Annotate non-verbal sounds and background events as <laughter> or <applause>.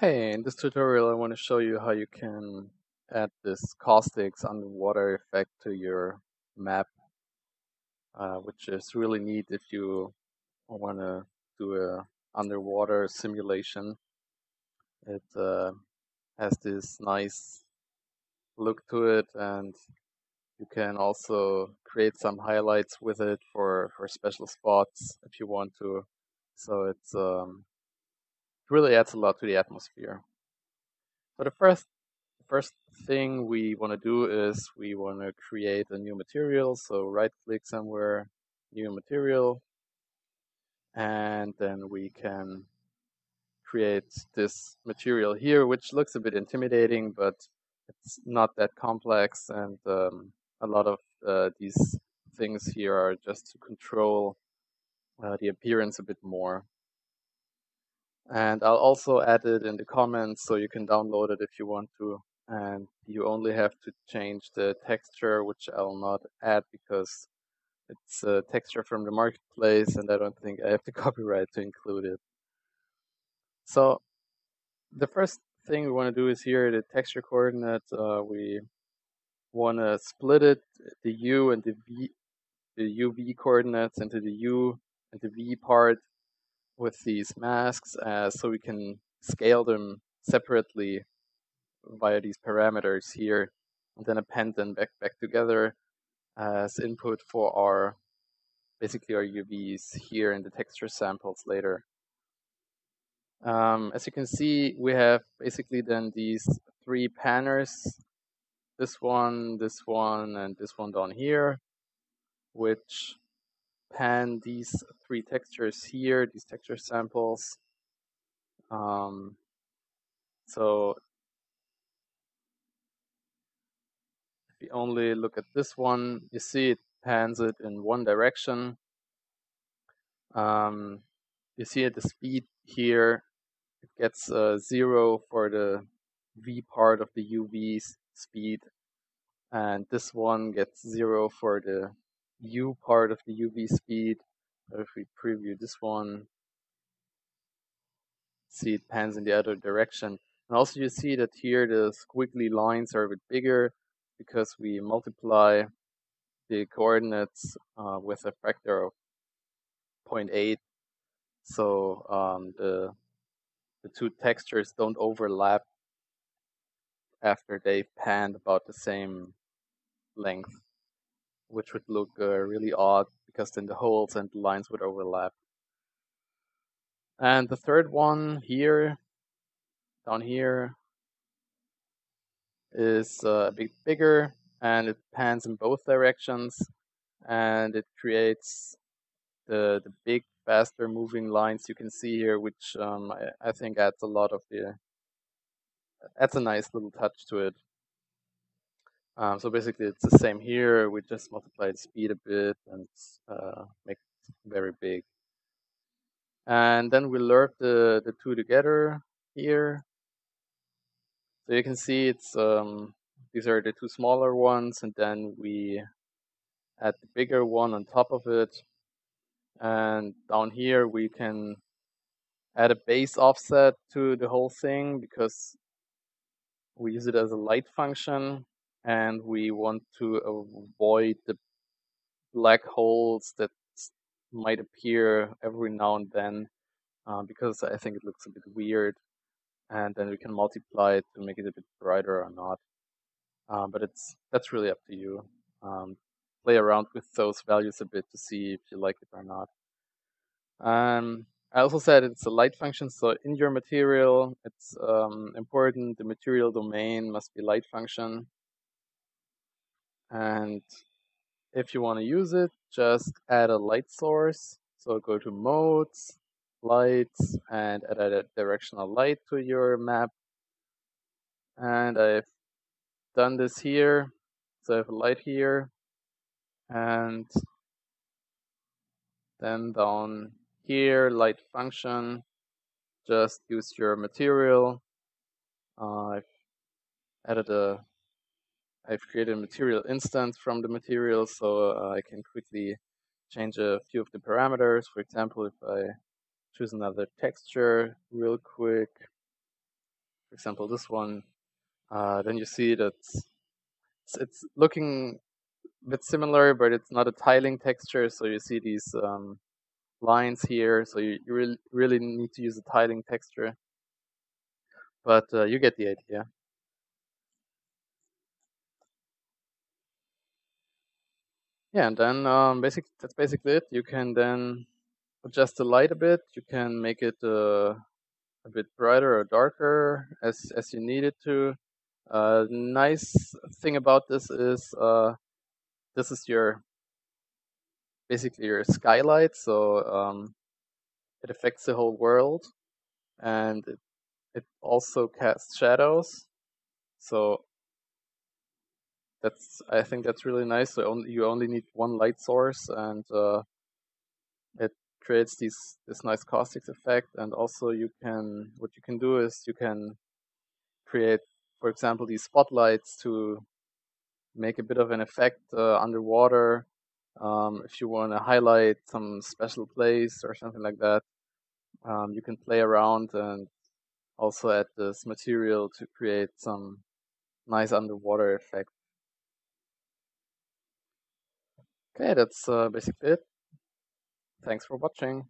Hey, in this tutorial I want to show you how you can add this caustics underwater effect to your map, uh, which is really neat if you want to do a underwater simulation. It uh, has this nice look to it and you can also create some highlights with it for, for special spots if you want to. So it's um, it really adds a lot to the atmosphere. So the first first thing we want to do is we want to create a new material. So right click somewhere, new material, and then we can create this material here, which looks a bit intimidating, but it's not that complex. And um, a lot of uh, these things here are just to control uh, the appearance a bit more. And I'll also add it in the comments so you can download it if you want to. And you only have to change the texture, which I'll not add because it's a texture from the marketplace and I don't think I have the <laughs> copyright to include it. So the first thing we want to do is here the texture coordinate. Uh, we want to split it, the U and the V, the UV coordinates into the U and the V part with these masks uh, so we can scale them separately via these parameters here and then append them back, back together as input for our basically our UVs here in the texture samples later. Um, as you can see, we have basically then these three panners, this one, this one, and this one down here, which pan these three textures here, these texture samples. Um, so if you only look at this one, you see it pans it in one direction. Um, you see at the speed here, it gets uh, zero for the V part of the UV speed, and this one gets zero for the U part of the UV speed. So if we preview this one, see it pans in the other direction. And also you see that here the squiggly lines are a bit bigger because we multiply the coordinates uh, with a factor of 0.8. So um, the the two textures don't overlap after they've panned about the same length which would look uh, really odd because then the holes and the lines would overlap. And the third one here, down here, is uh, a bit bigger and it pans in both directions and it creates the, the big faster moving lines you can see here which um, I, I think adds a lot of the adds a nice little touch to it um, so basically it's the same here. We just multiply the speed a bit and uh, make it very big. And then we lerp the, the two together here. So you can see it's um, these are the two smaller ones and then we add the bigger one on top of it. And down here we can add a base offset to the whole thing because we use it as a light function and we want to avoid the black holes that might appear every now and then uh, because I think it looks a bit weird and then we can multiply it to make it a bit brighter or not. Uh, but it's that's really up to you. Um, play around with those values a bit to see if you like it or not. Um, I also said it's a light function, so in your material, it's um, important the material domain must be light function. And if you want to use it, just add a light source. So go to modes, lights, and add a directional light to your map. And I've done this here. So I have a light here. And then down here, light function, just use your material. Uh, I've added a I've created a material instance from the material so uh, I can quickly change a few of the parameters. For example, if I choose another texture real quick, for example, this one, uh, then you see that it's, it's looking a bit similar, but it's not a tiling texture. So you see these um, lines here. So you, you really, really need to use a tiling texture. But uh, you get the idea. Yeah, and then um, that's basically it. You can then adjust the light a bit. You can make it uh, a bit brighter or darker as as you need it to. Uh, nice thing about this is uh, this is your basically your skylight, so um, it affects the whole world, and it it also casts shadows. So that's I think that's really nice. So only, you only need one light source, and uh, it creates these this nice caustics effect. And also you can what you can do is you can create, for example, these spotlights to make a bit of an effect uh, underwater. Um, if you want to highlight some special place or something like that, um, you can play around and also add this material to create some nice underwater effect. Okay, that's uh, basically it. Thanks for watching.